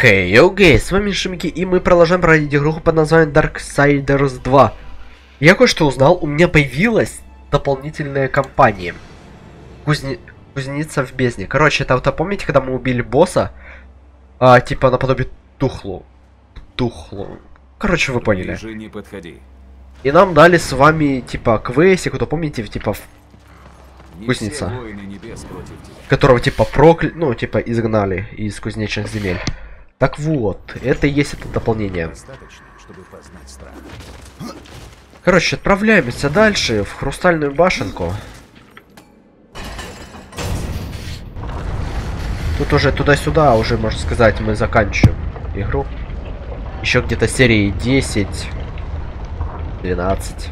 Хей, hey, окей, okay, с вами Шимики, и мы продолжаем проходить игру под названием Darksiders 2. Я кое-что узнал, у меня появилась дополнительная компания. Кузни... Кузница в бездне. Короче, это вот, а помните, когда мы убили босса? А, типа наподобие Тухлу. Тухлу. Короче, вы поняли. Ближе не подходи. И нам дали с вами, типа, квестик, кто помните, типа, Не Кузница. которого типа прокля... ну, типа изгнали из кузнечных земель. Так вот, это и есть это дополнение. Короче, отправляемся дальше в хрустальную башенку. Тут уже туда-сюда, уже, можно сказать, мы заканчиваем игру. Еще где-то серии 10, 12.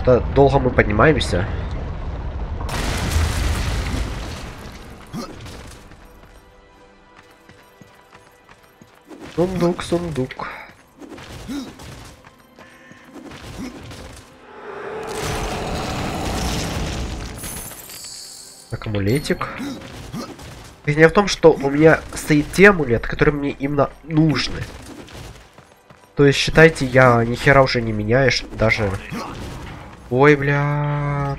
Что долго мы поднимаемся. Сундук, сундук. Так, амулетик. Фигня в том, что у меня стоит те амулеты, которые мне именно нужны. То есть, считайте, я ни хера уже не меняешь, даже... Ой, бля...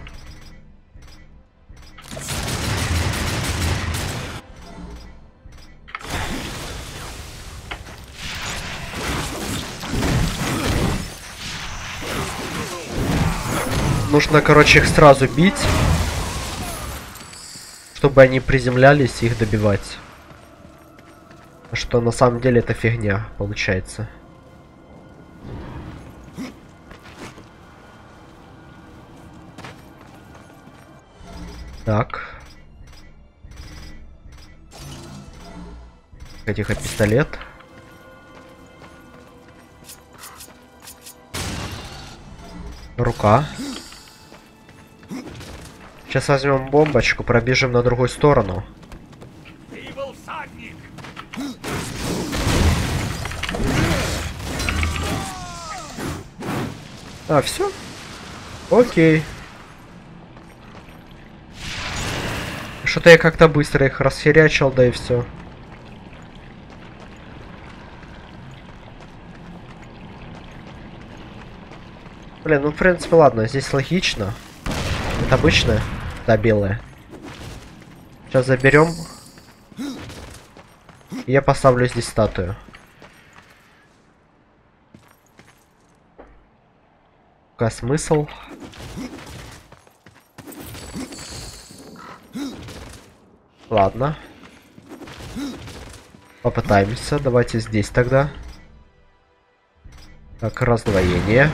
Нужно, короче, их сразу бить. Чтобы они приземлялись и их добивать. А Что на самом деле это фигня, получается. Так. Тихо, пистолет. Рука. Сейчас возьмем бомбочку, пробежим на другую сторону. А, все? Окей. Что-то я как-то быстро их расхерячил, да и все. Блин, ну в принципе ладно, здесь логично. Это обычная, да, белая. Сейчас заберем. Я поставлю здесь статую. Какой смысл? Ладно. Попытаемся. Давайте здесь тогда. Так, раздвоение.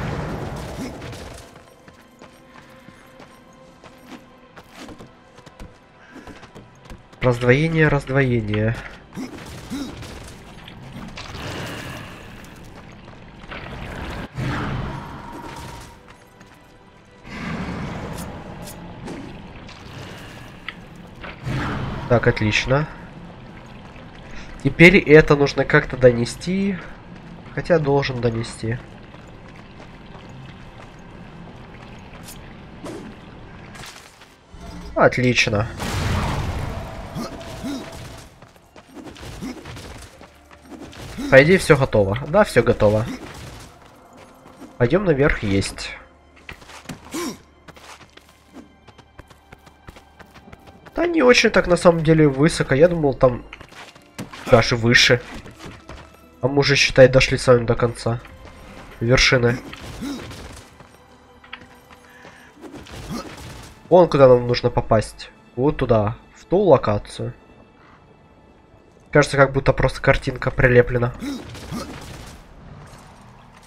Раздвоение, раздвоение. Так, отлично. Теперь это нужно как-то донести. Хотя должен донести. Отлично. По идее, все готово. Да, все готово. Пойдем наверх есть. Да не очень так на самом деле высоко. Я думал там даже выше. А мы уже, считай, дошли с вами до конца. Вершины. Вон куда нам нужно попасть. Вот туда. В ту локацию. Кажется, как будто просто картинка прилеплена.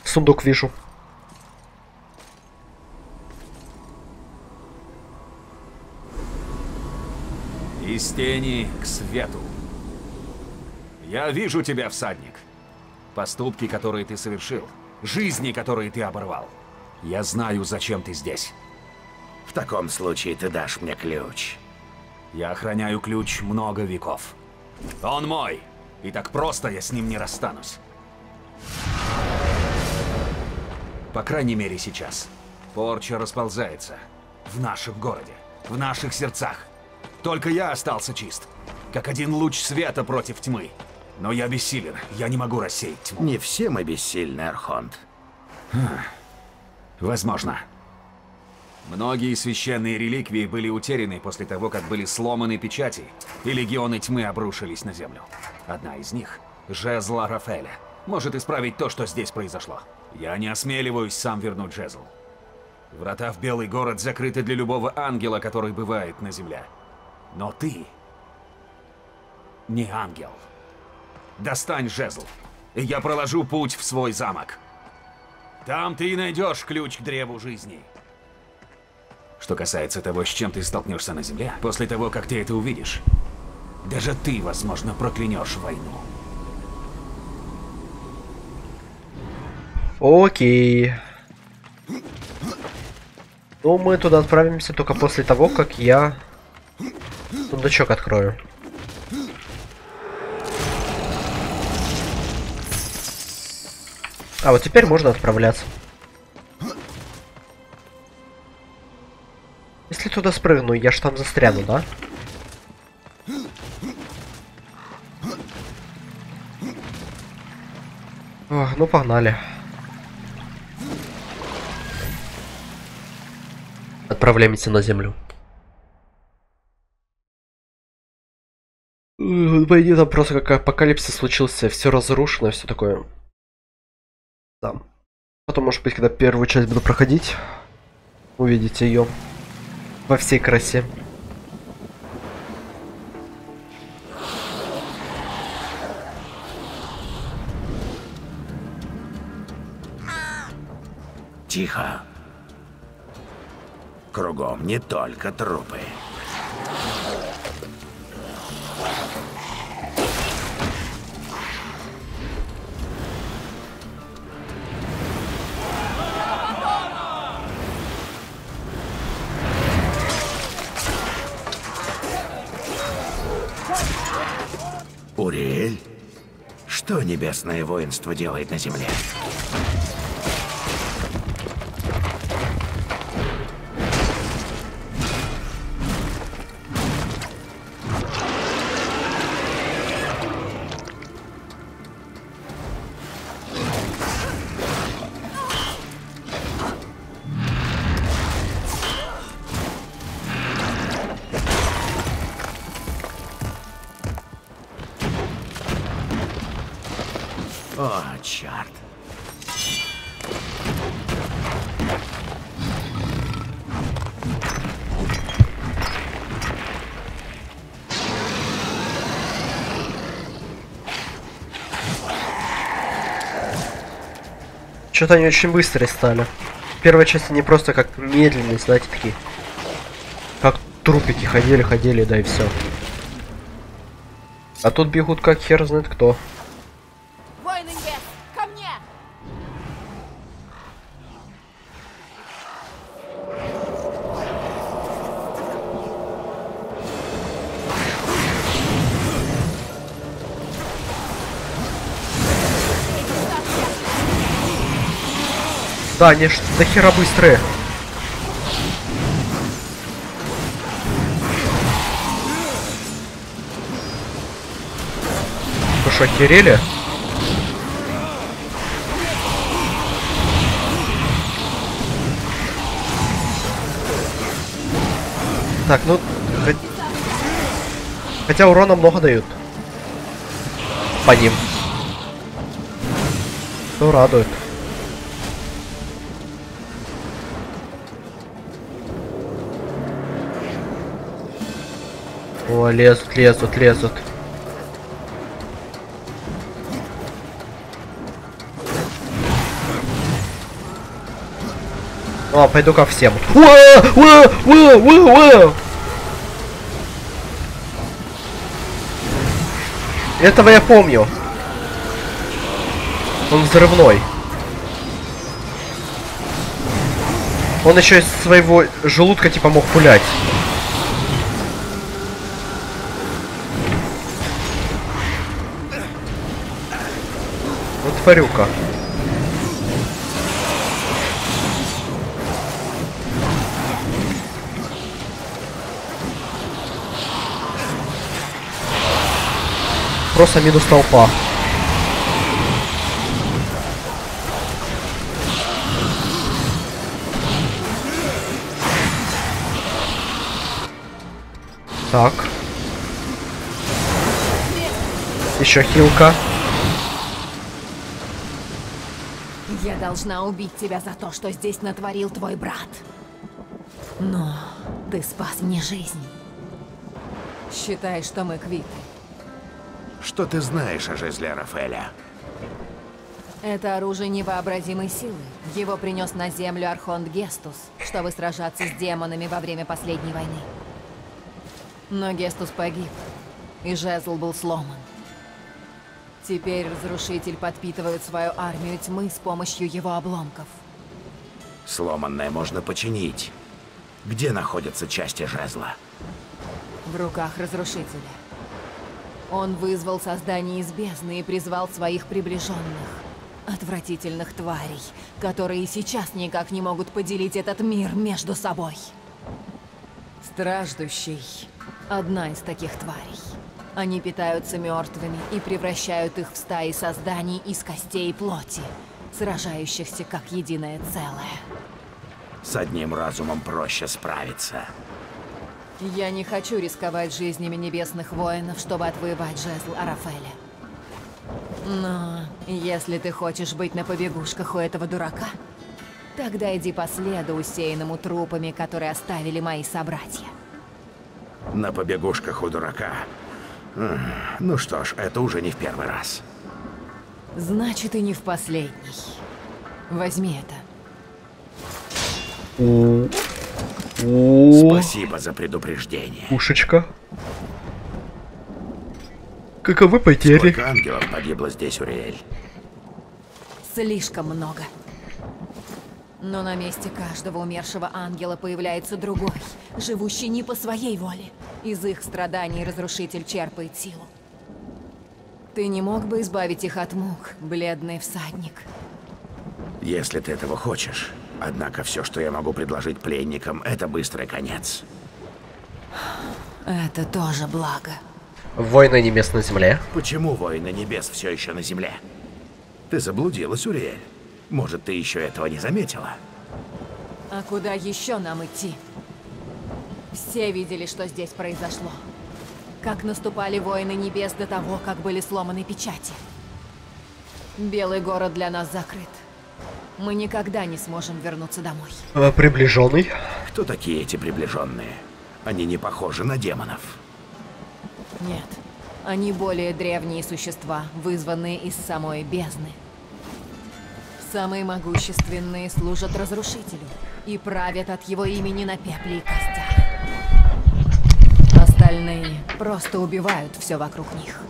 Сундук вижу. Из тени к свету. Я вижу тебя, всадник. Поступки, которые ты совершил. Жизни, которые ты оборвал. Я знаю, зачем ты здесь. В таком случае ты дашь мне ключ. Я охраняю ключ много веков. Он мой, и так просто я с ним не расстанусь. По крайней мере сейчас. Порча расползается. В нашем городе. В наших сердцах. Только я остался чист. Как один луч света против тьмы. Но я бессилен. Я не могу рассеять тьму. Не все мы бессильны, Архонт. Возможно. Многие священные реликвии были утеряны после того, как были сломаны печати, и легионы тьмы обрушились на землю. Одна из них — жезл Рафеля. Может исправить то, что здесь произошло. Я не осмеливаюсь сам вернуть жезл. Врата в Белый город закрыты для любого ангела, который бывает на земле. Но ты не ангел. Достань жезл, и я проложу путь в свой замок. Там ты и найдешь ключ к древу жизни. Что касается того, с чем ты столкнешься на земле, после того, как ты это увидишь, даже ты, возможно, проклянешь войну. Окей. Ну, мы туда отправимся только после того, как я сундучок открою. А вот теперь можно отправляться. Если туда спрыгну, я ж там застряну, да? Ох, ну погнали. Отправляемся на землю. Пойди там просто как апокалипсис случился, все разрушено, все такое. Да. Потом, может быть, когда первую часть буду проходить, увидите ее во всей красе. Тихо. Кругом не только трупы. Что небесное воинство делает на земле? Что-то они очень быстрые стали. В первой части они просто как медленные, знаете, такие. Как трупики ходили, ходили, да и все. А тут бегут как хер знает кто. Да, они ж до хера быстрые. Вы что, охерели? Так, ну... хо- Хотя урона много дают. По ним. Что радует. О, лезут, лезут, лезут. О, пойду ко всем. Уа, уа, уа, уа. Этого я помню. Он взрывной. Он еще из своего желудка типа мог пулять. тварюка. Просто минус толпа. Так. Еще хилка. Я должна убить тебя за то, что здесь натворил твой брат. Но ты спас мне жизнь. Считай, что мы квиты. Что ты знаешь о жезле Рафаэля? Это оружие невообразимой силы. Его принес на землю Архонт Гестус, чтобы сражаться с демонами во время последней войны. Но Гестус погиб, и жезл был сломан. Теперь Разрушитель подпитывает свою армию тьмы с помощью его обломков. Сломанное можно починить. Где находятся части жезла? В руках Разрушителя. Он вызвал создание из бездны и призвал своих приближенных. Отвратительных тварей, которые сейчас никак не могут поделить этот мир между собой. Страждущий – одна из таких тварей. Они питаются мертвыми и превращают их в стаи созданий из костей и плоти, сражающихся как единое целое. С одним разумом проще справиться. Я не хочу рисковать жизнями небесных воинов, чтобы отвоевать жезл Арафеля. Но если ты хочешь быть на побегушках у этого дурака, тогда иди по следу, усеянному трупами, которые оставили мои собратья. На побегушках у дурака. Ну что ж, это уже не в первый раз. Значит, и не в последний. Возьми это. У. У. Спасибо за предупреждение. Пушечка. Каковы потери? Сколько ангелов погибло здесь, Уриэль? Слишком много. Но на месте каждого умершего ангела появляется другой, живущий не по своей воле. Из их страданий разрушитель черпает силу. Ты не мог бы избавить их от мук, бледный всадник? Если ты этого хочешь. Однако все, что я могу предложить пленникам, это быстрый конец. Это тоже благо. Войны небес на земле. Почему воины небес все еще на земле? Ты заблудилась, Уриэль. Может, ты еще этого не заметила? А куда еще нам идти? Все видели, что здесь произошло. Как наступали воины небес до того, как были сломаны печати. Белый город для нас закрыт. Мы никогда не сможем вернуться домой. Э, Приближенный. Кто такие эти приближенные? Они не похожи на демонов. Нет, они более древние существа, вызванные из самой бездны. Самые могущественные служат разрушителю и правят от его имени на пепле и костях. Остальные просто убивают все вокруг них.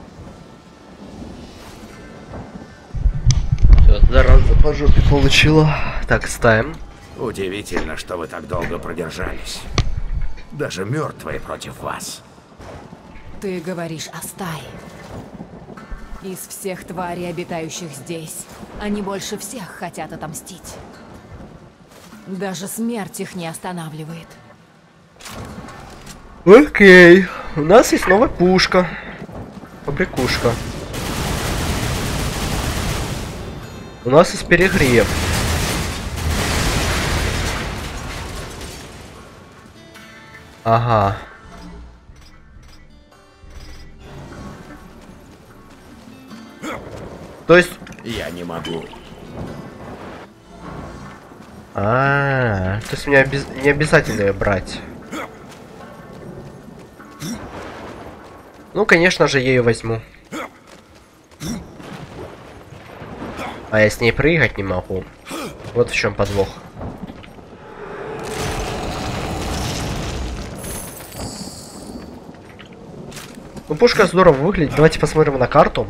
Всё, Зараза по жопе получила. Так, ставим. Удивительно, что вы так долго продержались. Даже мертвые против вас. Ты говоришь о стае. Из всех тварей, обитающих здесь, они больше всех хотят отомстить. Даже смерть их не останавливает. Окей. У нас есть новая пушка. Побрякушка. У нас есть перегрев. Ага. То есть... Я не могу. А, -а, -а. то есть мне обез- не обязательно ее брать. Ну, конечно же, я ее возьму. А я с ней прыгать не могу. Вот в чем подвох. Ну, пушка здорово выглядит. Давайте посмотрим на карту.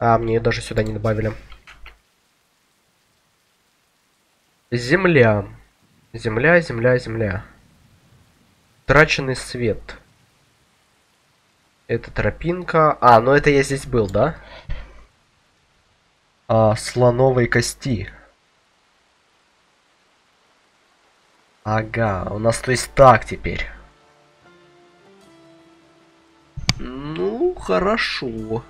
А, мне ее даже сюда не добавили. Земля. Земля, земля, земля. Траченный свет. Это тропинка. А, ну это я здесь был, да? А, слоновой кости. Ага, у нас то есть так теперь. Ну, хорошо.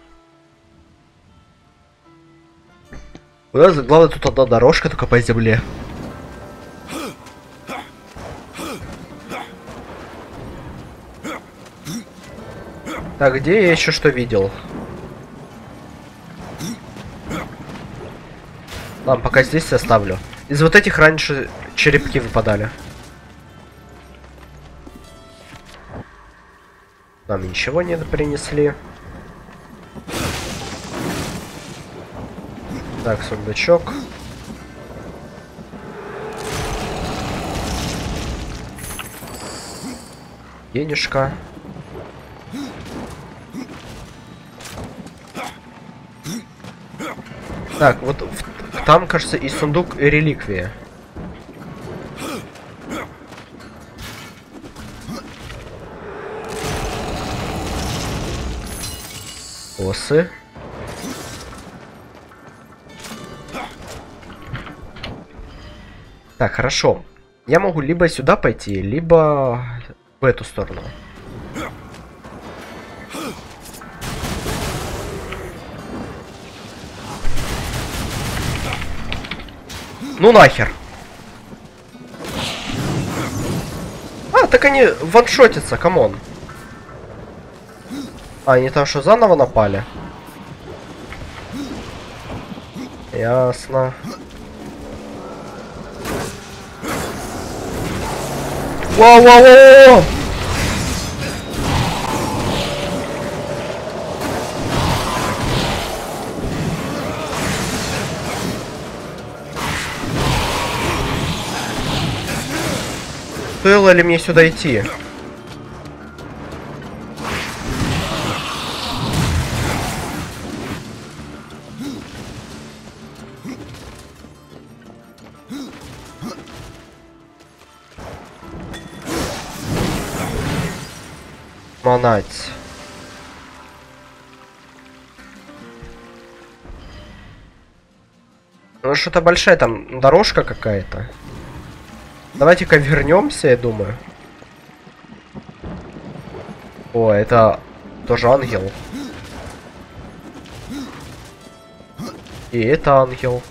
У нас главное тут одна дорожка только по земле. Так, где я еще что видел? Ладно, пока здесь оставлю. Из вот этих раньше черепки выпадали. Нам ничего не принесли. Так, сундучок. Денежка. Так, вот там, кажется, и сундук и реликвия. Осы. Так, хорошо. Я могу либо сюда пойти, либо в эту сторону. Ну нахер. А, так они ваншотятся, come on. А, они там что, заново напали? Ясно. Вау, вау, вау, вау! Стоило ли мне сюда идти? Манать. Ну что-то большая там дорожка какая-то. Давайте-ка вернемся, я думаю. О, это тоже ангел. И это ангел.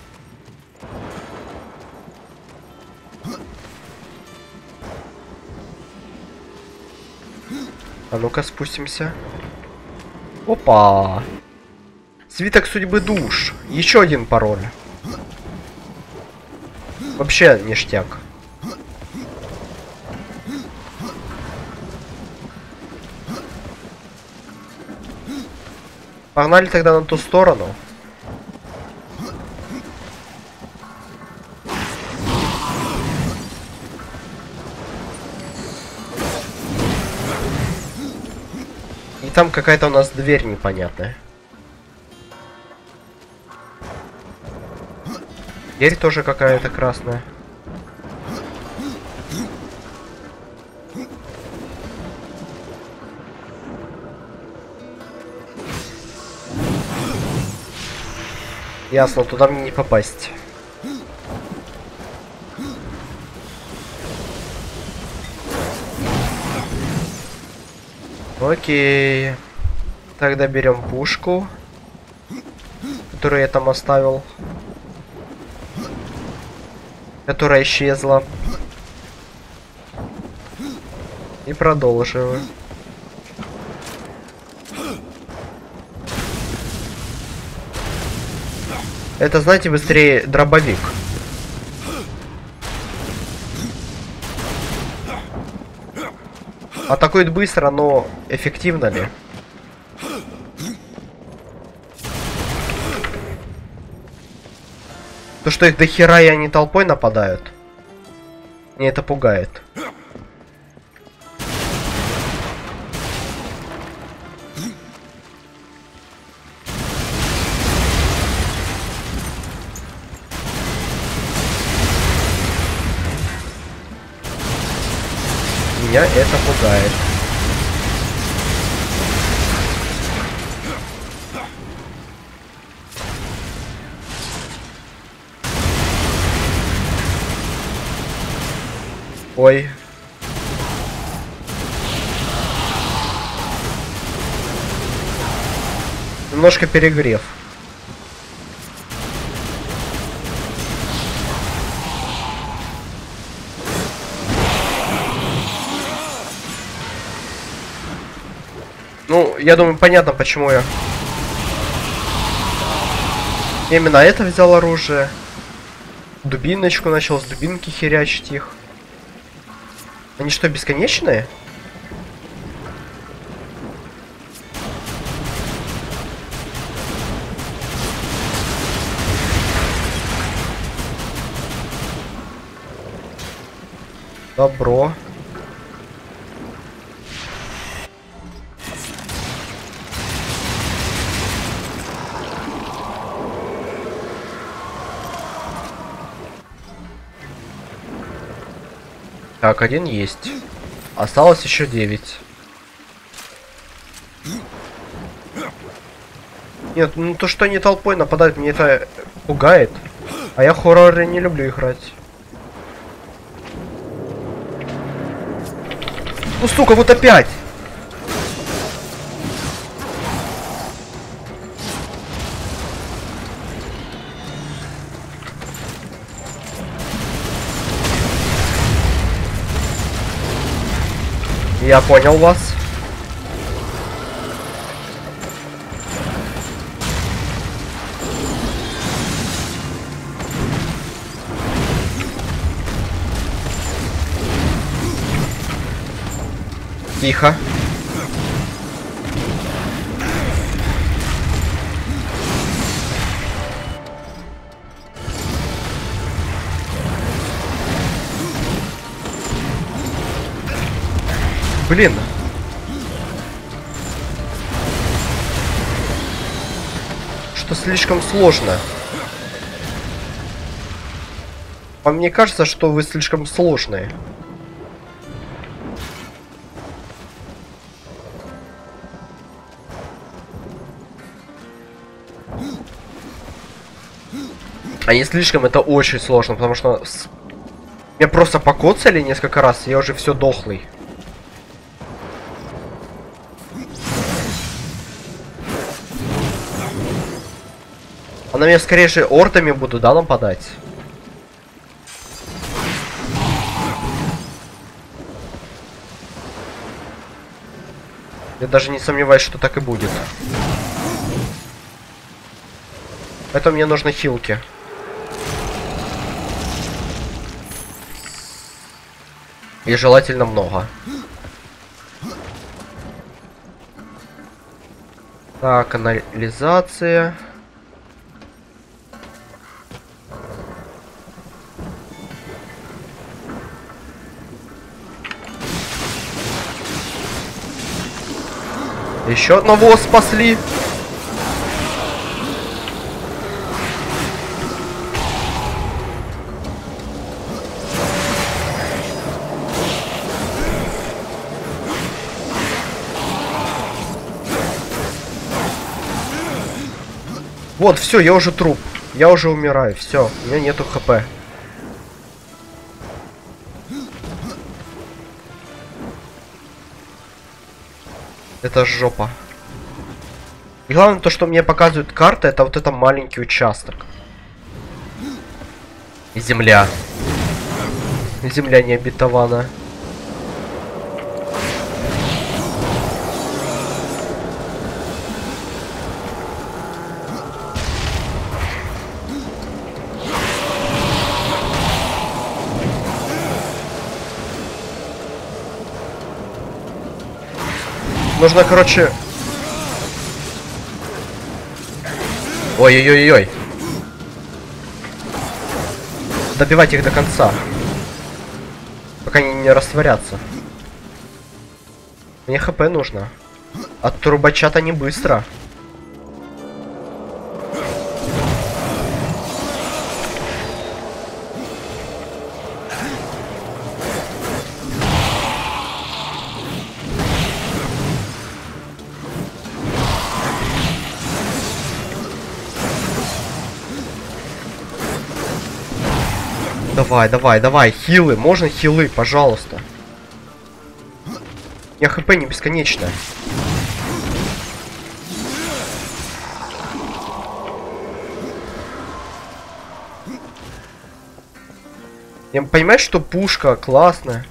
А ну-ка спустимся. Опа! Свиток судьбы душ. Еще один пароль. Вообще ништяк. Погнали тогда на ту сторону. Там какая-то у нас дверь непонятная. Дверь тоже какая-то красная. Ясно, туда мне не попасть. Окей. Тогда берем пушку, которую я там оставил. Которая исчезла. И продолжим. Это, знаете, быстрее дробовик. Атакует быстро, но эффективно ли? То, что их до хера и они толпой нападают. Мне это пугает. Ой. Немножко перегрев. Ну, я думаю, понятно, почему я именно это взял оружие. Дубиночку начал с дубинки херячить их. Они что, бесконечные? Добро. Так, один есть. Осталось еще девять. Нет, ну то, что они толпой нападают, мне это пугает. А я хорроры не люблю играть. Ну сука, вот опять! Я понял вас. Тихо. Блин. Что слишком сложно. А мне кажется, что вы слишком сложные. Они слишком, это очень сложно, потому что... Меня просто покоцали несколько раз, я уже все дохлый. На меня скорее же ортами будут, да, нападать? Я даже не сомневаюсь, что так и будет. Это мне нужны хилки. И желательно много. Так, канализация. Еще одного спасли. Вот, все, я уже труп. Я уже умираю. Все, у меня нету хп. Это жопа. И главное то, что мне показывают карта, это вот это маленький участок. И земля. Земля не Нужно, короче... Ой-ой-ой-ой. Добивать их до конца. Пока они не растворятся. Мне хп нужно. От трубача-то не быстро. Давай, давай, давай. Хилы. Можно хилы, пожалуйста. Я хп не бесконечное. Я понимаю, что пушка классная.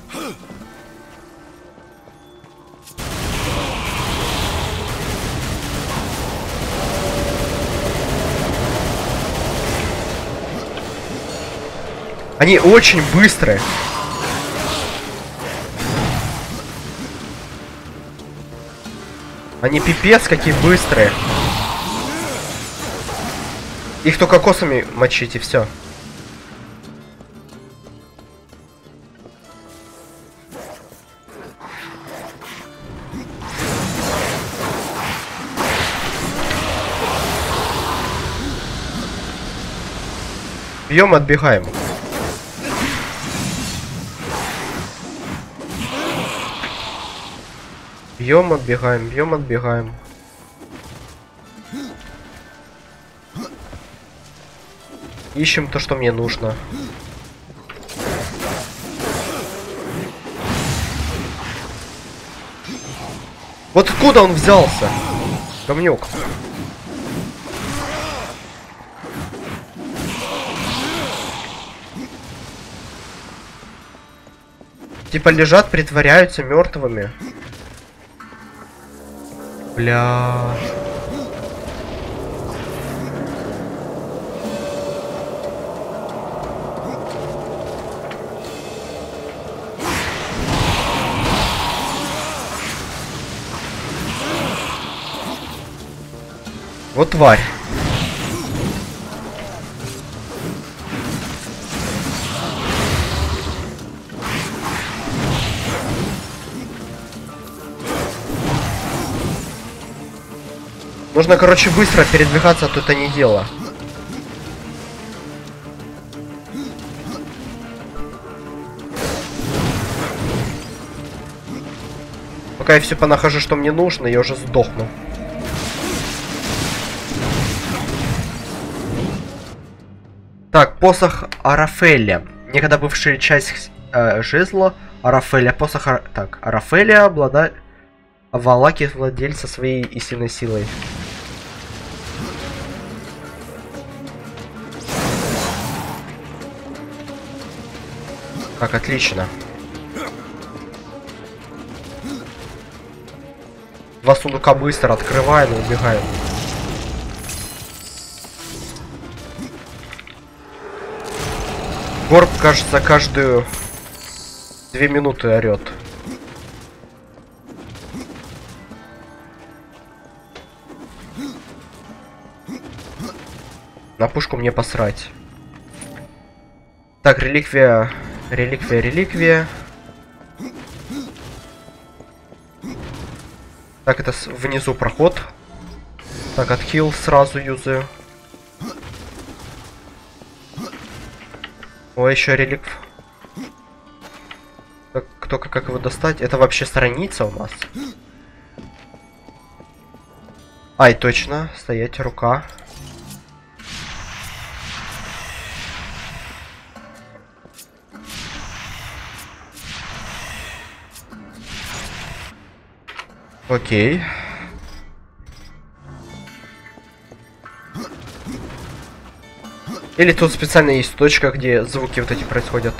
Они очень быстрые. Они пипец какие быстрые. Их только косами мочить и все. Бьем, отбегаем. Бьем, отбегаем, бьем, отбегаем. Ищем то, что мне нужно. Вот откуда он взялся? Камнюк. Типа лежат, притворяются мертвыми. Бля. Вот тварь. Нужно, короче, быстро передвигаться, а то это не дело. Пока я все понахожу, что мне нужно, я уже сдохну. Так, посох Арафеля. Некогда бывшая часть э, жезла Арафеля. Посох... Ар... Так, Арафеля обладает... Валаки владельца своей истинной силой. Так, отлично. Два сундука быстро открываем и убегаем. Горб, кажется, каждую две минуты орет. На пушку мне посрать. Так, реликвия, реликвия, реликвия. Так, это внизу проход. Так, отхил сразу юзаю. О, еще релик. Как, только как его достать? Это вообще страница у нас? Ай, точно. Стоять, рука. Окей. Или тут специально есть точка, где звуки вот эти происходят.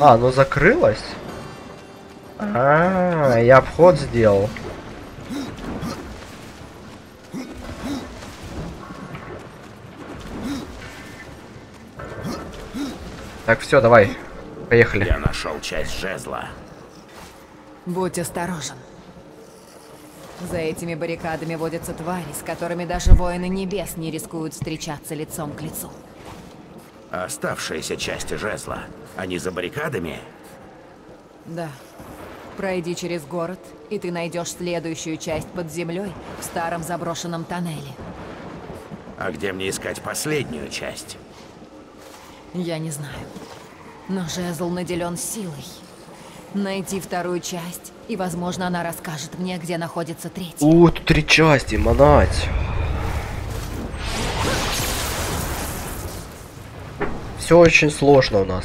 А, ну закрылось? А, -а, -а я обход сделал. Так, все, давай. Поехали. Я нашел часть жезла. Будь осторожен. За этими баррикадами водятся твари, с которыми даже воины небес не рискуют встречаться лицом к лицу. Оставшиеся части жезла, они за баррикадами? Да. Пройди через город, и ты найдешь следующую часть под землей в старом заброшенном тоннеле. А где мне искать последнюю часть? Я не знаю. Но жезл наделен силой. Найти вторую часть, и, возможно, она расскажет мне, где находится третья. У, тут три части, манать. Все очень сложно у нас.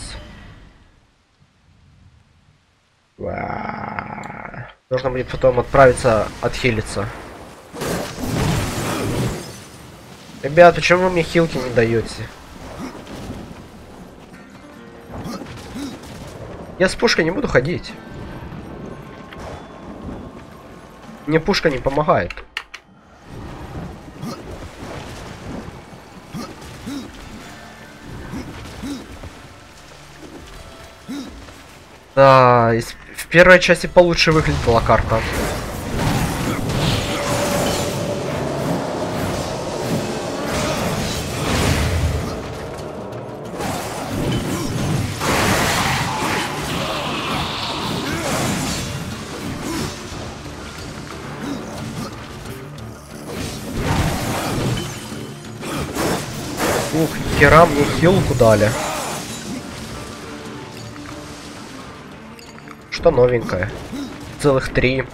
Нужно будет потом отправиться отхилиться. Ребят, почему вы мне хилки не даете? Я с пушкой не буду ходить. Мне пушка не помогает. Да, в первой части получше выглядела карта. Ух, хера мне хилку дали. Что новенькое? Целых три.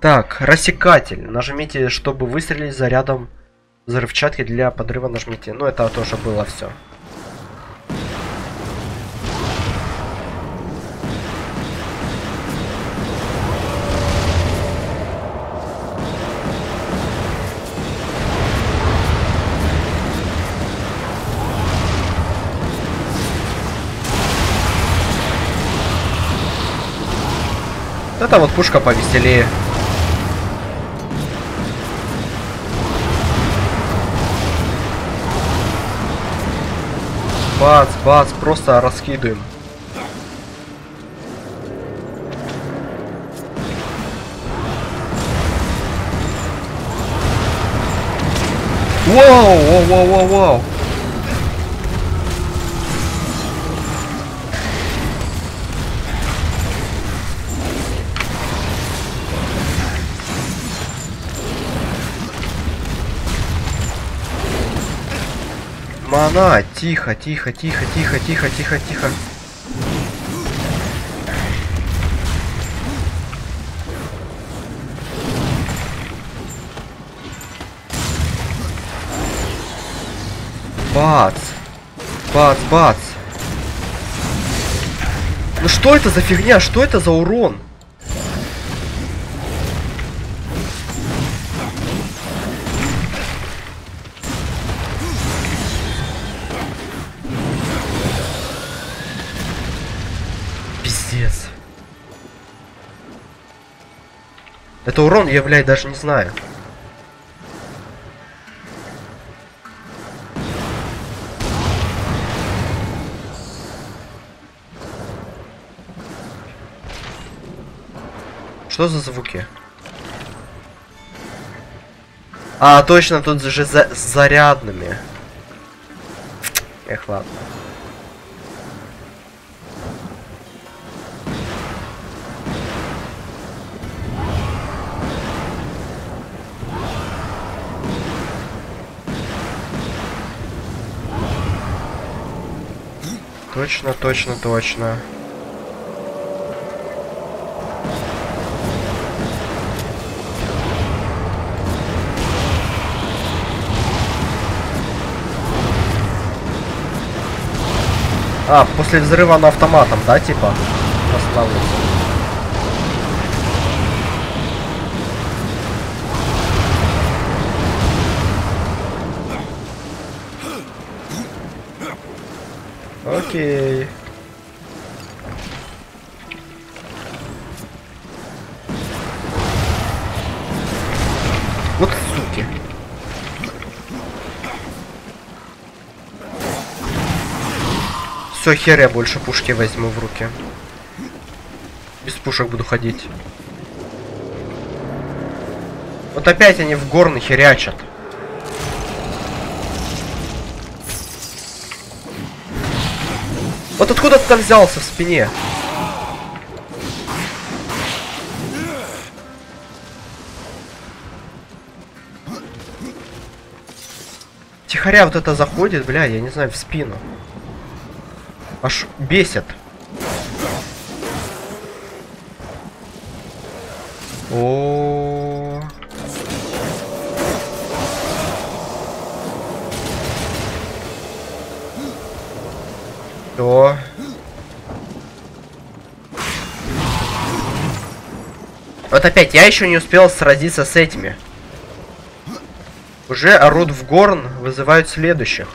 Так, рассекатель. Нажмите, чтобы выстрелить зарядом взрывчатки для подрыва нажмите. Ну, это тоже было все. Это вот пушка повеселее. Бац, бац, просто раскидываем. Вау, вау, вау, вау, вау. Мана, тихо, тихо, тихо, тихо, тихо, тихо, тихо. Бац. Бац, бац. Ну что это за фигня? Что это за урон? Я, блядь, даже не знаю. Что за звуки? А, точно, тут же за зарядными. Эх, ладно. Точно, точно, точно. А, после взрыва на автоматом, да, типа? Останавливается. Окей. Вот суки. Все, хер я больше пушки возьму в руки. Без пушек буду ходить. Вот опять они в горны херячат. Вот откуда ты там взялся в спине? Тихоря вот это заходит, бля, я не знаю, в спину. Аж бесит. Вот опять, я еще не успел сразиться с этими. Уже орут в горн, вызывают следующих.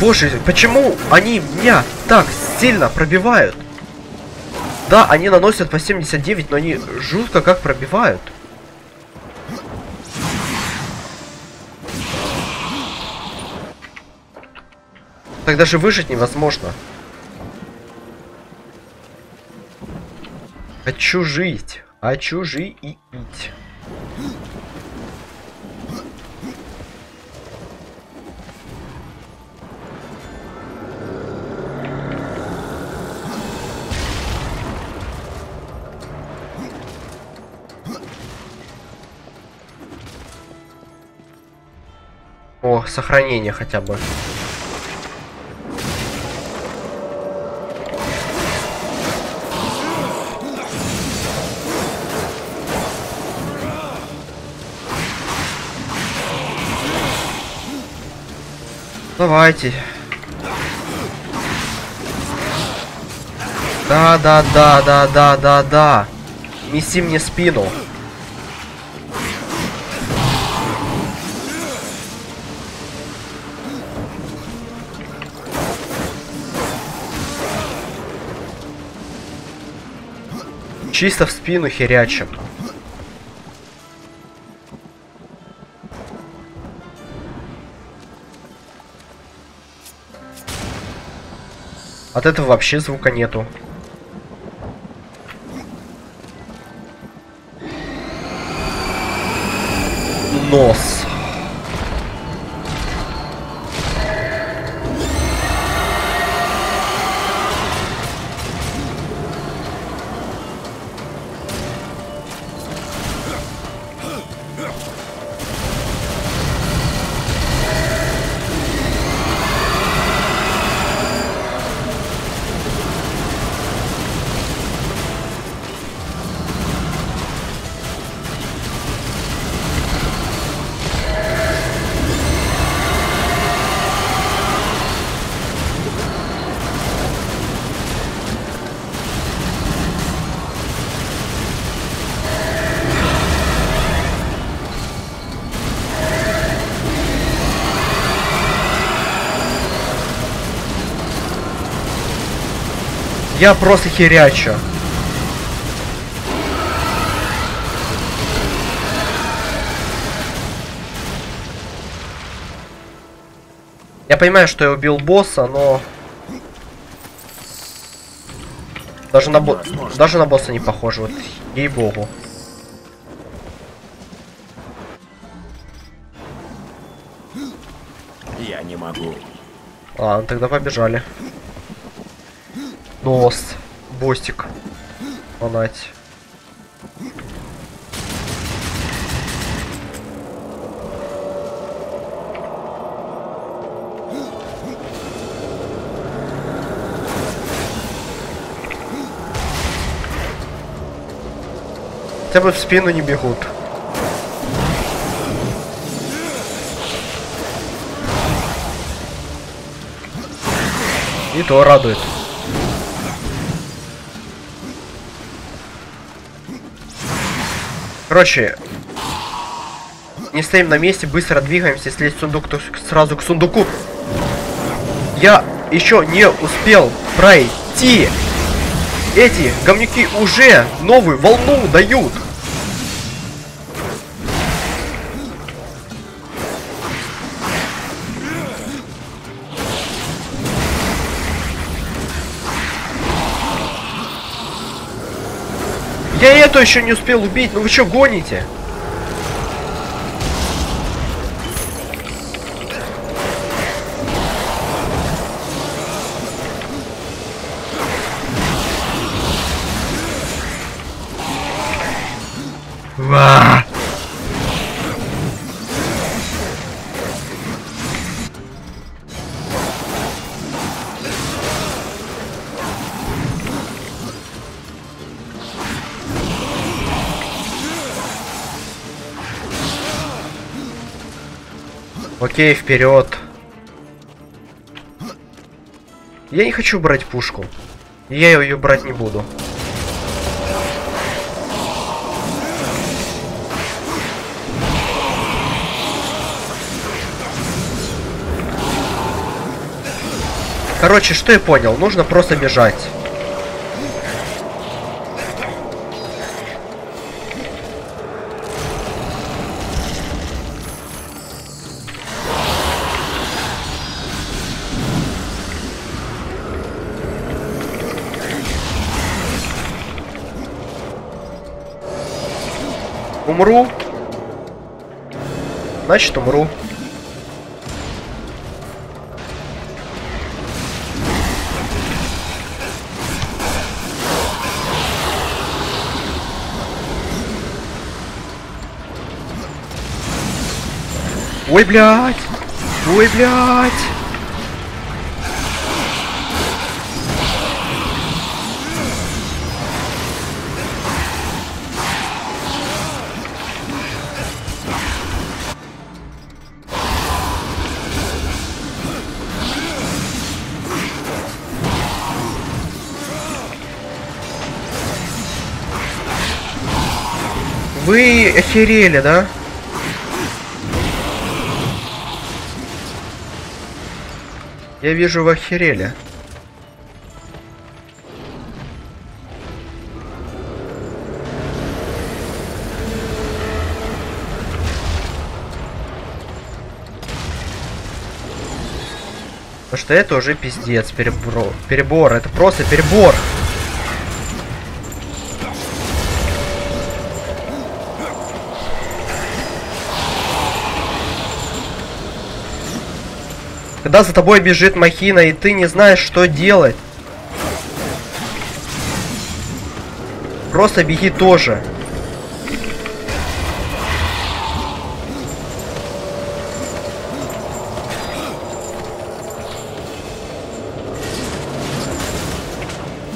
Боже, почему они меня так сильно пробивают? Да, они наносят по 79, но они жутко как пробивают. Так даже выжить невозможно. Хочу жить. Хочу жить. О, сохранение хотя бы. Давайте. Да, да, да, да, да, да, да. Неси мне спину. Чисто в спину херячим. От этого вообще звука нету. Нос. Я просто херячу. Я понимаю, что я убил босса, но... Даже на, бо... Даже на босса не похоже, вот ей-богу. Я не могу. Ладно, тогда побежали. Нос. Бостик. Фанать. Хотя бы в спину не бегут. И то радует. Короче, не стоим на месте, быстро двигаемся. Если есть сундук, то сразу к сундуку. Я еще не успел пройти. Эти говнюки уже новую волну дают. Я эту еще не успел убить. Ну вы что гоните? Окей, вперед. Я не хочу брать пушку. Я ее брать не буду. Короче, что я понял? Нужно просто бежать. Значит, умру. Ой, блядь! Ой, блядь! Охерели, да? Я вижу, вы охерели. Потому что это уже пиздец, перебор. Перебор, это просто перебор. Когда за тобой бежит махина, и ты не знаешь, что делать. Просто беги тоже.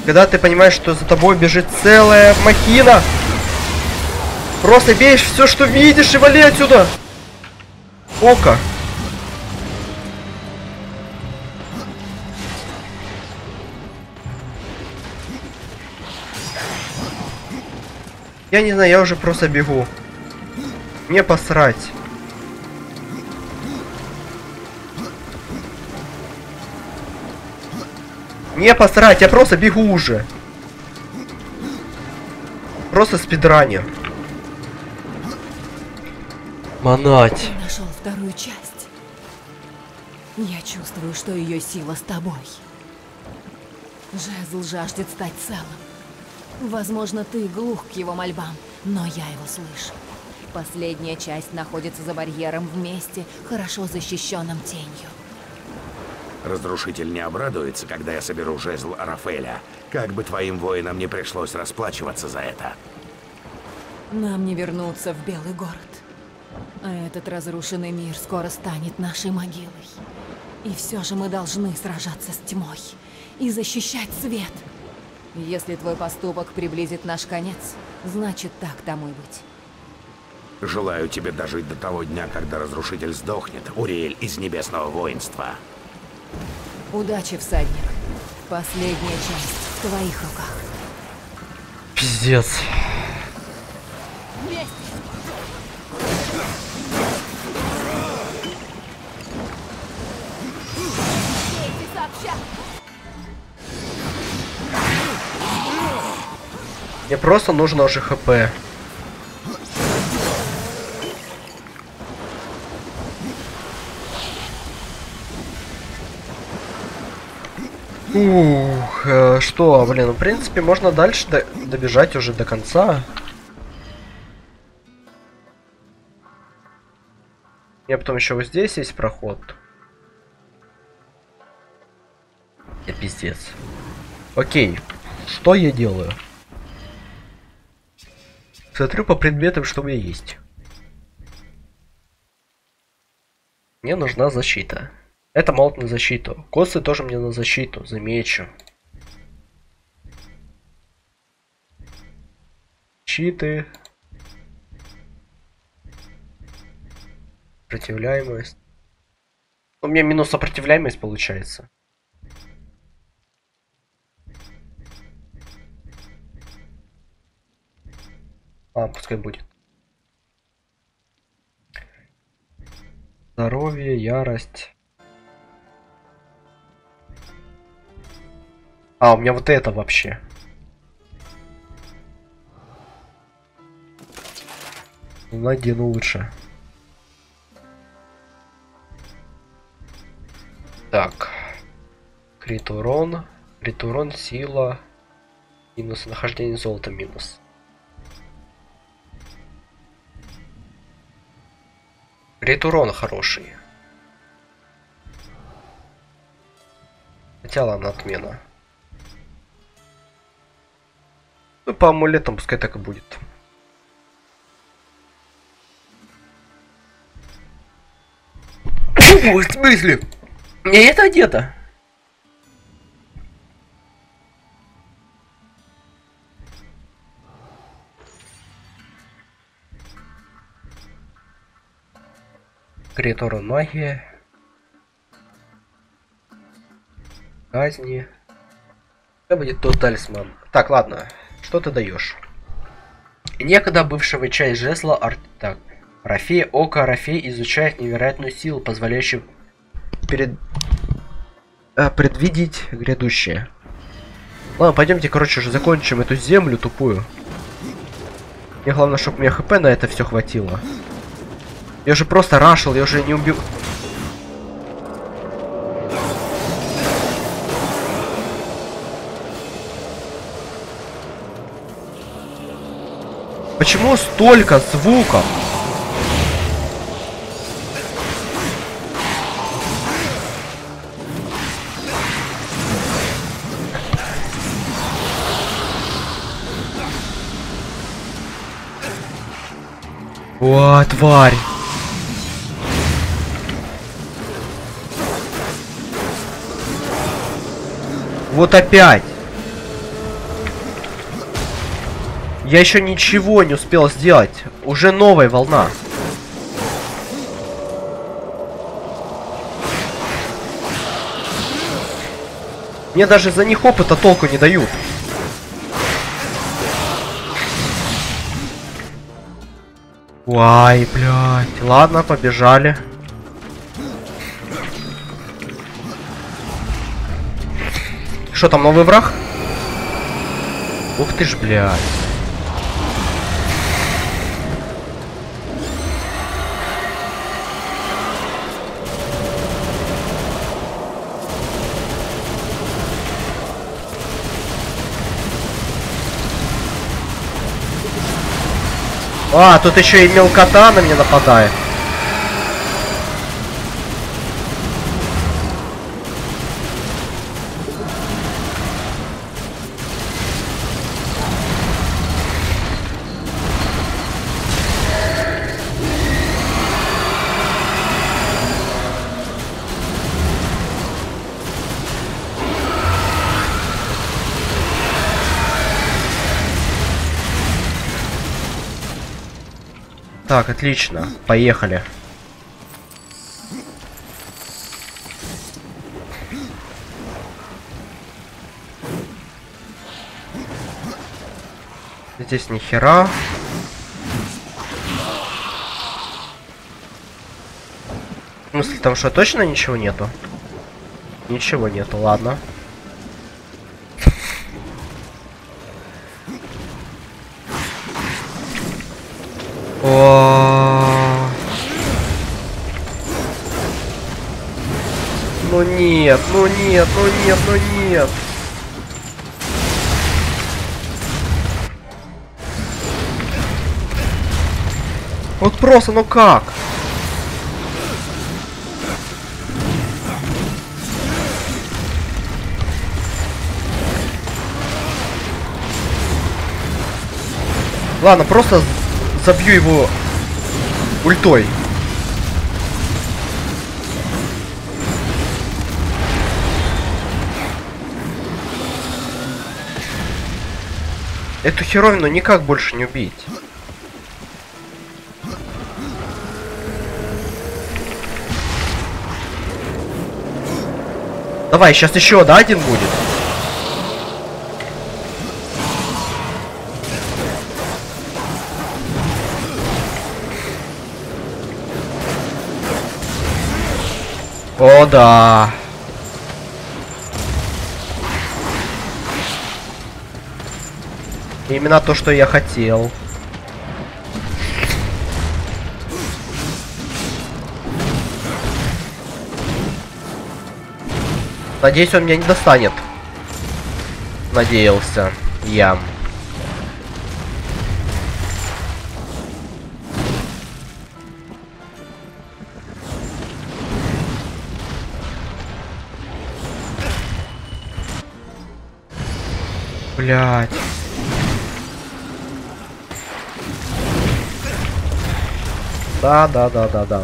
Когда ты понимаешь, что за тобой бежит целая махина, просто бейешь все, что видишь, и вали отсюда. Ока. Я не знаю, я уже просто бегу. Мне посрать. Не посрать, я просто бегу уже. Просто спидранер. Манать. Нашел вторую часть. Я чувствую, что ее сила с тобой. Жезл жаждет стать целым. Возможно, ты глух к его мольбам, но я его слышу. Последняя часть находится за барьером в месте, хорошо защищенном тенью. Разрушитель не обрадуется, когда я соберу жезл Рафаэля. Как бы твоим воинам не пришлось расплачиваться за это. Нам не вернуться в Белый город. А этот разрушенный мир скоро станет нашей могилой. И все же мы должны сражаться с тьмой и защищать свет. Если твой поступок приблизит наш конец, значит так тому и быть. Желаю тебе дожить до того дня, когда разрушитель сдохнет, Уриэль из Небесного Воинства. Удачи, всадник. Последняя часть в твоих руках. Пиздец. Вместе! Мне просто нужно уже хп. Ух, э, что, блин, в принципе, можно дальше до- добежать уже до конца. Я потом еще вот здесь есть проход. Я пиздец. Окей, что я делаю? Смотрю по предметам, что у меня есть. Мне нужна защита. Это молот на защиту. Косы тоже мне на защиту. Замечу. Щиты. Сопротивляемость. У меня минус сопротивляемость получается. А, пускай будет. Здоровье, ярость. А, у меня вот это вообще. Надену лучше. Так. Крит урон. Крит урон, сила. Минус нахождение золота минус. Крит урон хороший. Хотя ладно, отмена. Ну, по амулетам пускай так и будет. В смысле? Не это одето. Критора магия. Казни. Это будет тот талисман. Так, ладно. Что ты даешь? Некогда бывшего часть жезла арт... Так. Рафей, око Рафей изучает невероятную силу, позволяющую перед... э, предвидеть грядущее. Ладно, пойдемте, короче, уже закончим эту землю тупую. Мне главное, чтобы мне хп на это все хватило. Я уже просто рашил, я уже не убил... Почему столько звуков? О, тварь! Вот опять! Я еще ничего не успел сделать. Уже новая волна. Мне даже за них опыта толку не дают. Ой, блядь. Ладно, побежали. Что там, новый враг? Ух ты ж, блядь. А, тут еще и мелкота на меня нападает. Так, отлично. Поехали. Здесь ни хера. В смысле, там что, точно ничего нету? Ничего нету, ладно. О. нет, ну нет, ну нет, ну нет. Вот просто, ну как? Ладно, просто забью его ультой. Эту херовину никак больше не убить. Давай, сейчас еще, да, один будет? О, да. Именно то, что я хотел. Надеюсь, он меня не достанет. Надеялся. Я. Блять. Да, да, да, да, да.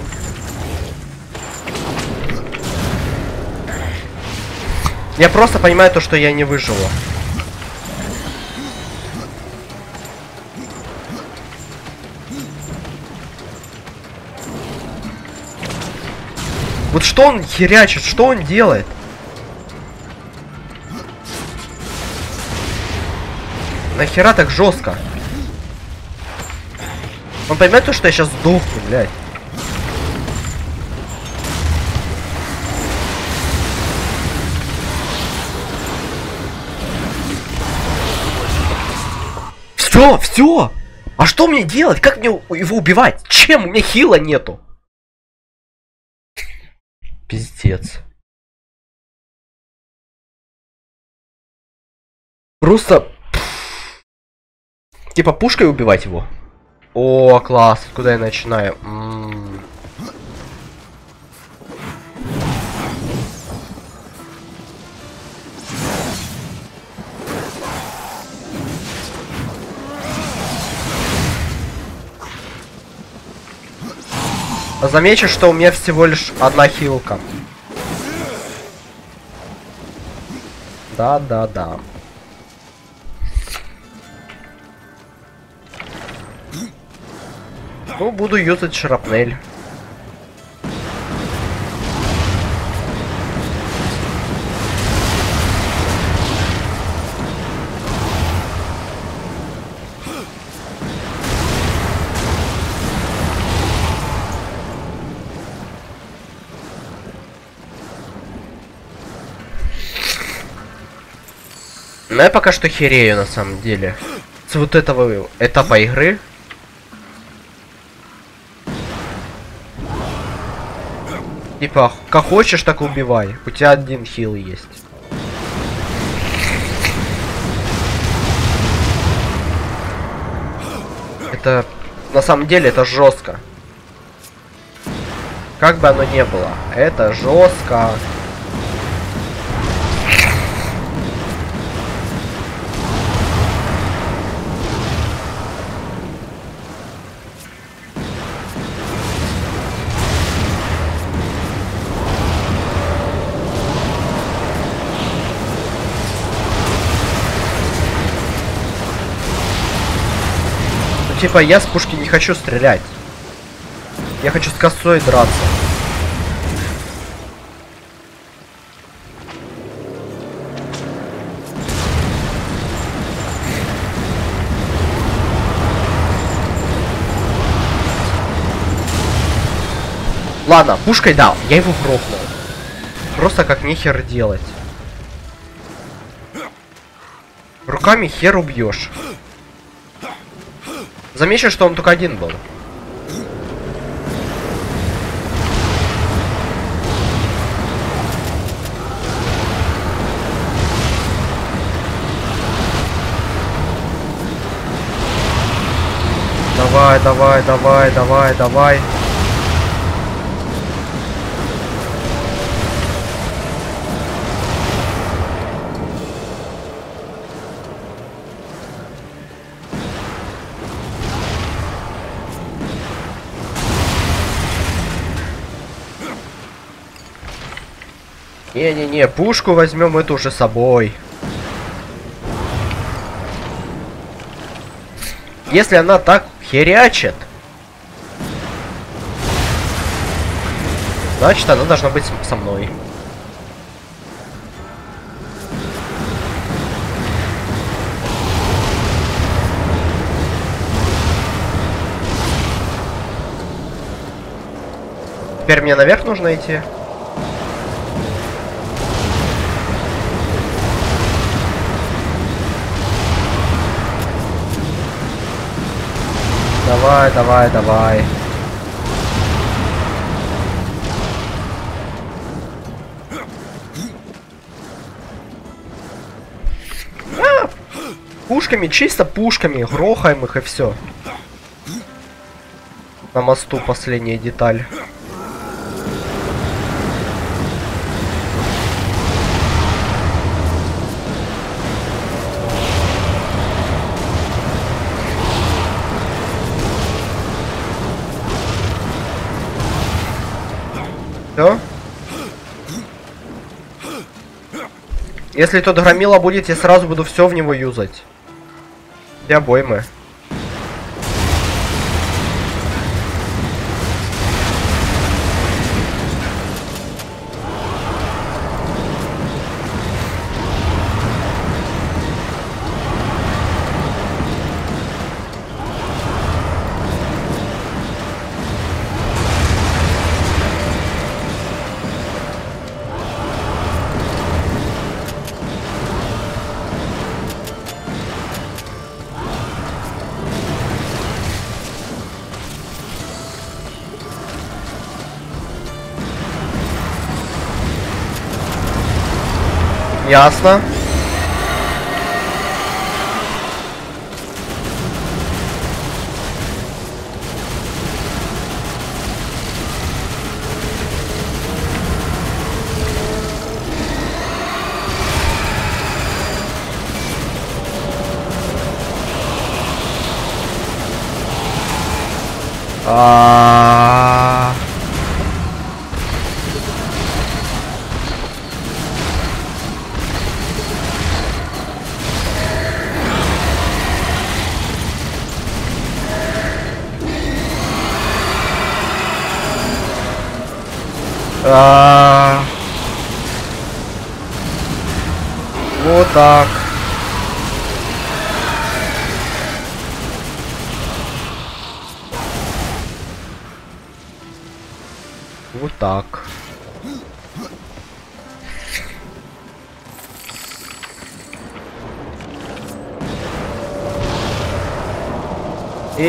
Я просто понимаю то, что я не выживу. Вот что он херячит, что он делает? Нахера так жестко? Он поймет то, что я сейчас сдохну, блядь. Все, все! А что мне делать? Как мне его убивать? Чем? У меня хила нету. Пиздец. Просто... Типа пушкой убивать его? О, класс. Куда я начинаю? -м. Замечу, что у меня всего лишь одна хилка. Да, Ну, буду юзать шрапнель. Но я пока что херею на самом деле. С вот этого этапа игры. Типа, как хочешь, так убивай. У тебя один хил есть. Это, на самом деле, это жестко. Как бы оно ни было, это жестко. Типа, я с пушки не хочу стрелять. Я хочу с косой драться. Ладно, пушкой дал, я его грохнул. Просто как нехер делать. Руками хер убьешь. Замечу, что он только один был. Давай, давай, давай, давай, давай. Не-не-не, пушку возьмем эту же собой. Если она так херячит, значит она должна быть со мной. Теперь мне наверх нужно идти. Давай, давай, давай. Пушками, чисто пушками, грохаем их и все. На мосту последняя деталь. Если тут громила будет, я сразу буду все в него юзать. Все обоймы. Ясно. А.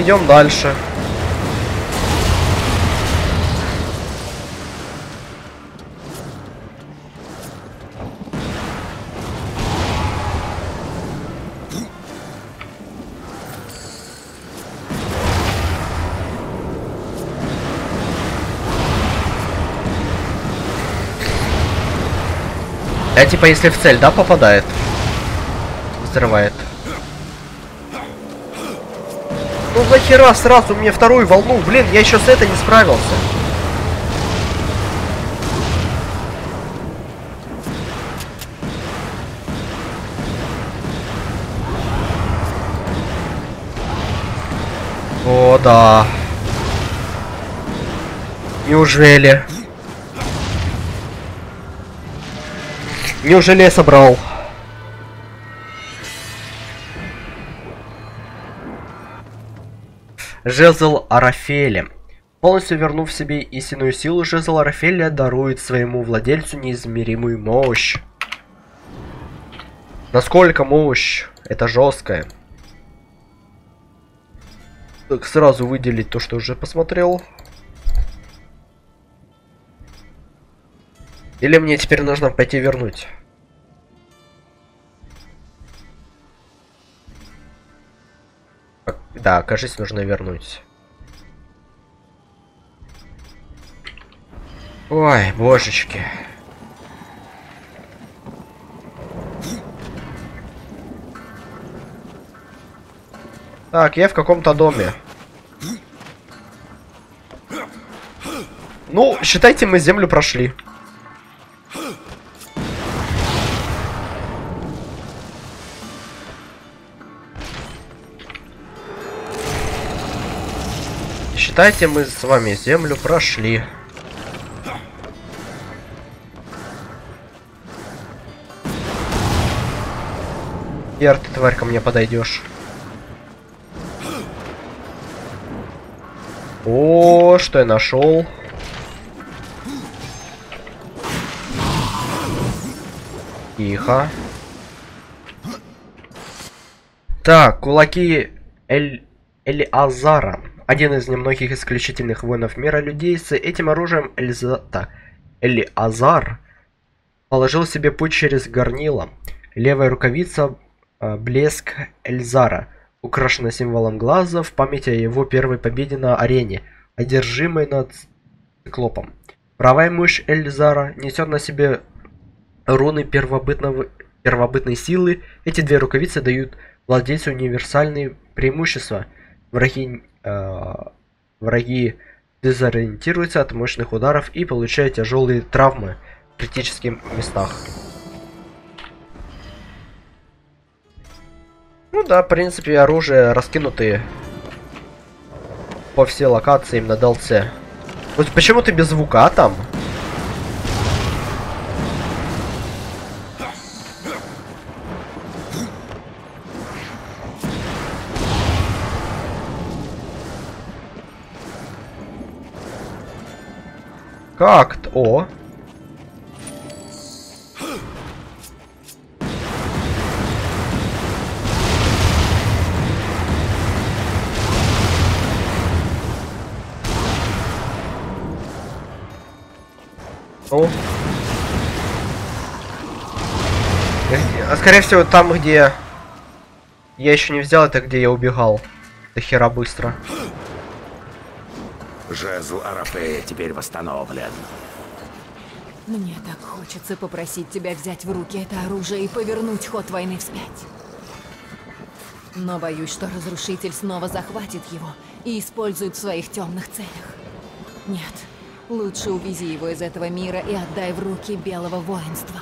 идем дальше. А типа если в цель, да, попадает? Взрывает. Ну нахера сразу мне вторую волну? Блин, я еще с этой не справился. О, да. Неужели? Неужели я собрал? Жезл Арафеля. Полностью вернув себе истинную силу, жезл Арафеля дарует своему владельцу неизмеримую мощь. Насколько мощь? Это жесткая. Так, сразу выделить то, что уже посмотрел. Или мне теперь нужно пойти вернуть? Да, кажется, нужно вернуть. Ой, божечки. Так, я в каком-то доме. Ну, считайте, мы землю прошли. Кстати, мы с вами землю прошли. Яр, ты тварь ко мне подойдешь. О, что я нашел? Тихо. Так, кулаки Эль... Эль Азара. Один из немногих исключительных воинов мира людей. С этим оружием Эльза... Так. Эль-Азар положил себе путь через горнило. Левая рукавица э, блеск Эльзара, украшена символом глаза в память о его первой победе на арене, одержимой над циклопом. Правая мышь Эльзара несет на себе руны первобытного, первобытной силы. Эти две рукавицы дают владельцу универсальные преимущества. Враги, враги дезориентируются от мощных ударов и получают тяжелые травмы в критических местах. Ну да, в принципе, оружие раскинутые по всей локации именно DLC. Вот почему ты без звука там? Как-то... О! Ну. А скорее всего там, где я еще не взял, это где я убегал. До хера быстро. Жезл Арафея теперь восстановлен. Мне так хочется попросить тебя взять в руки это оружие и повернуть ход войны вспять. Но боюсь, что Разрушитель снова захватит его и использует в своих темных целях. Нет, лучше увези его из этого мира и отдай в руки Белого Воинства.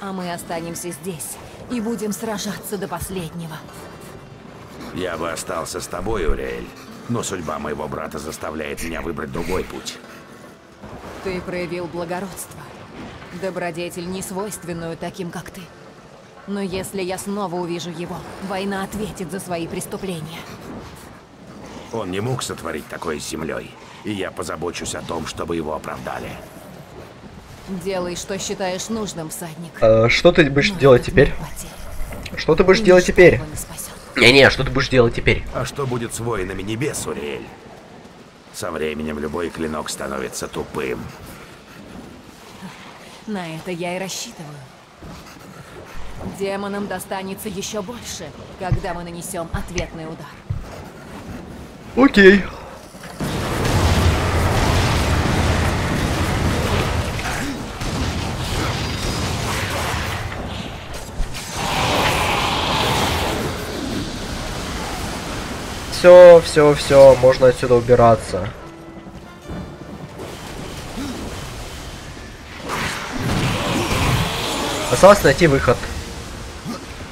А мы останемся здесь и будем сражаться до последнего. Я бы остался с тобой, Уриэль, но судьба моего брата заставляет меня выбрать другой путь. Ты проявил благородство. Добродетель, не свойственную таким, как ты. Но если я снова увижу его, война ответит за свои преступления. Он не мог сотворить такое с землей, и я позабочусь о том, чтобы его оправдали. Делай, что считаешь нужным, всадник. Э, что ты будешь Но делать теперь? Что ты будешь делать теперь? Не-не, что ты будешь делать теперь? А что будет с воинами небес, Уриэль? Со временем любой клинок становится тупым. На это я и рассчитываю. Демонам достанется еще больше, когда мы нанесем ответный удар. Окей. Все, все, все, можно отсюда убираться. Осталось найти выход.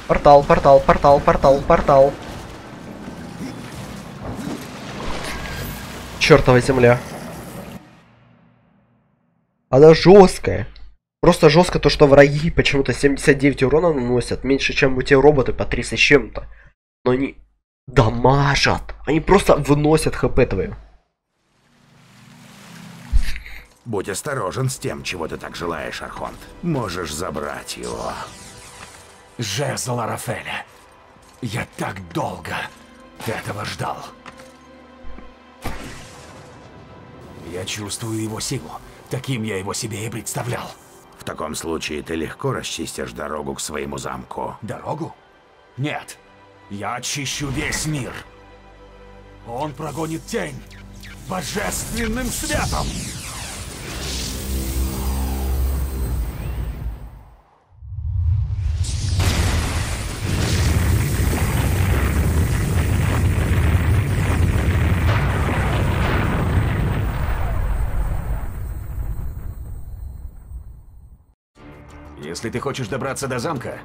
Портал, портал, портал, портал, портал. Чертова земля. Она жесткая. Просто жестко то, что враги почему-то 79 урона наносят, меньше, чем у те роботы по 300 с чем-то. Но они дамажат. Они просто выносят хп твою. Будь осторожен с тем, чего ты так желаешь, Архонт. Можешь забрать его. Жезл Арафеля. Я так долго этого ждал. Я чувствую его силу. Таким я его себе и представлял. В таком случае ты легко расчистишь дорогу к своему замку. Дорогу? Нет. Я очищу весь мир. Он прогонит тень божественным светом. Если ты хочешь добраться до замка,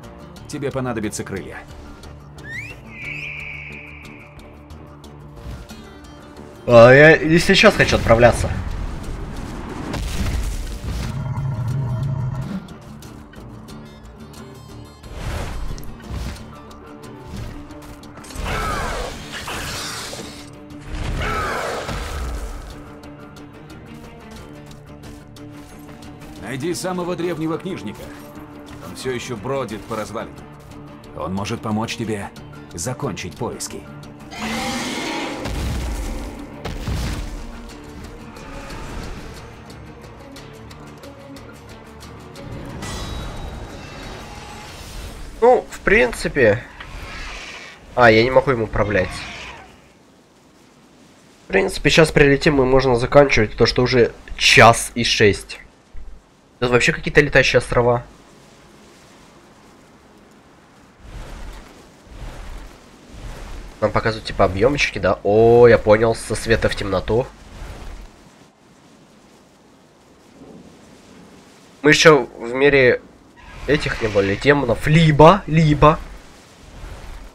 тебе понадобятся крылья. А, я и сейчас хочу отправляться. Найди самого древнего книжника. Он все еще бродит по развалинам. Он может помочь тебе закончить поиски. Принципе... А, я не могу им управлять. В принципе, сейчас прилетим, и можно заканчивать, то что уже час и шесть. Тут вообще какие-то летающие острова. Нам показывают типа объемчики, да? О, я понял, со света в темноту. Мы еще в мире этих не были, демонов. Либо, либо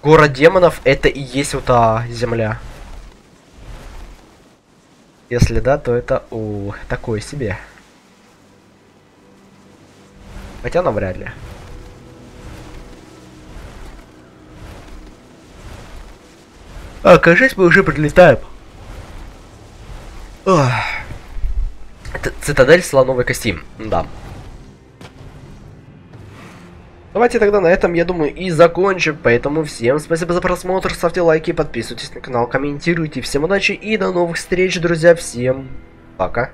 город демонов это и есть вот та земля. Если да, то это у такое себе. Хотя навряд ли. А, кажется, мы уже прилетаем. Ох. Цитадель слоновой кости. Да. Давайте тогда на этом, я думаю, и закончим. Поэтому всем спасибо за просмотр, ставьте лайки, подписывайтесь на канал, комментируйте. Всем удачи и до новых встреч, друзья. Всем пока.